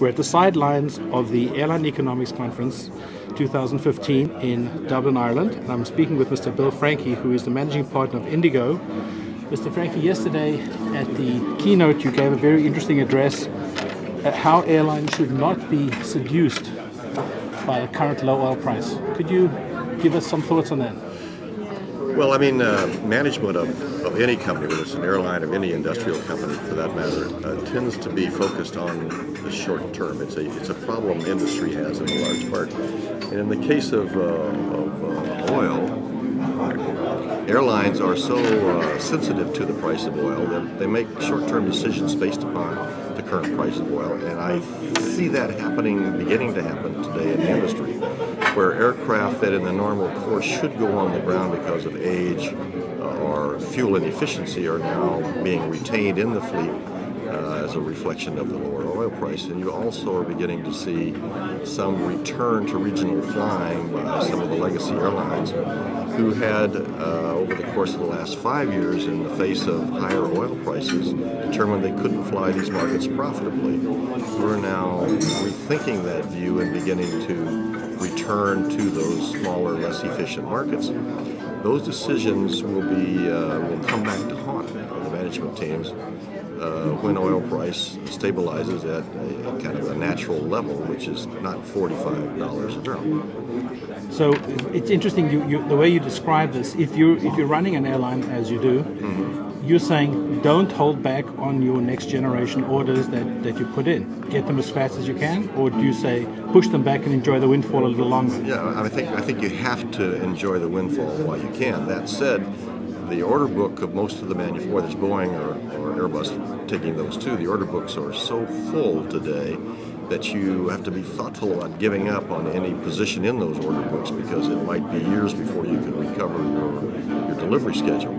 We're at the sidelines of the Airline Economics Conference 2015 in Dublin, Ireland, and I'm speaking with Mr. Bill Franke, who is the managing partner of Indigo. Mr. Franke, yesterday at the keynote, you gave a very interesting address at how airlines should not be seduced by the current low oil price. Could you give us some thoughts on that? Well, I mean, uh, management of, of any company, whether it's an airline or any industrial company for that matter, uh, tends to be focused on the short term. It's a it's a problem industry has in a large part. And in the case of, uh, of uh, oil, airlines are so uh, sensitive to the price of oil that they make short-term decisions based upon the current price of oil. And I see that happening, beginning to happen today in the industry, where aircraft that in the normal course should go on the ground because of age uh, or fuel inefficiency are now being retained in the fleet uh, as a reflection of the lower oil price. And you also are beginning to see some return to regional flying by some of the legacy airlines who had, uh, over the course of the last five years, in the face of higher oil prices, determined they couldn't fly these markets profitably. We're now rethinking that view and beginning to return to those smaller, less efficient markets. Those decisions will be uh, will come back to haunt the management teams uh, when oil price stabilizes at a, kind of a natural level, which is not $45 a barrel. So it's interesting you, you, the way you describe this. If you if you're running an airline as you do, mm-hmm. You're saying don't hold back on your next generation orders that, that you put in. Get them as fast as you can, or do you say push them back and enjoy the windfall a little longer? Yeah, I think I think you have to enjoy the windfall while you can. That said the order book of most of the manufacturers, whether it's Boeing or, or Airbus, taking those two, the order books are so full today that you have to be thoughtful about giving up on any position in those order books because it might be years before you can recover your, your delivery schedule.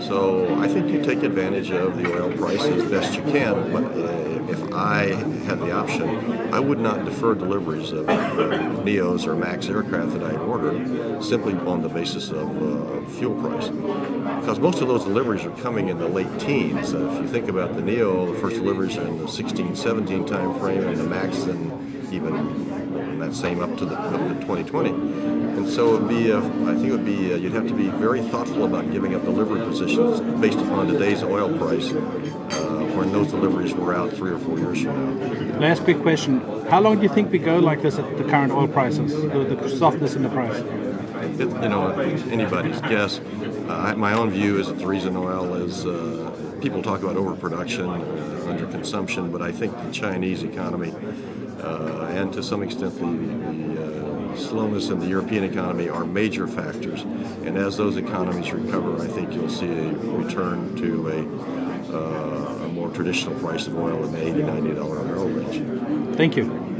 So I think you take advantage of the oil price as best you can, but uh, if I had the option, I would not defer deliveries of Neos or MAX aircraft that I had ordered simply on the basis of uh, fuel price. Because most of those deliveries are coming in the late teens. Uh, if you think about the Neo, the first deliveries are in the 16, 17 time frame, and the MAX and even that same up to the up to 2020. And so it'd be, uh, I think it would be, uh, you'd have to be very thoughtful about giving up delivery positions based upon today's oil price, uh, when those deliveries were out three or four years from now. Last quick question: How long do you think we go like this at the current oil prices? The, the softness in the price. It, you know, anybody's guess. Uh, my own view is that the reason oil is uh, people talk about overproduction, uh, underconsumption, but I think the Chinese economy uh, and to some extent the, the uh, slowness in the European economy are major factors. And as those economies recover, I think you'll see a return to a, uh, a more traditional price of oil in the $80, $90 a barrel range. Thank you.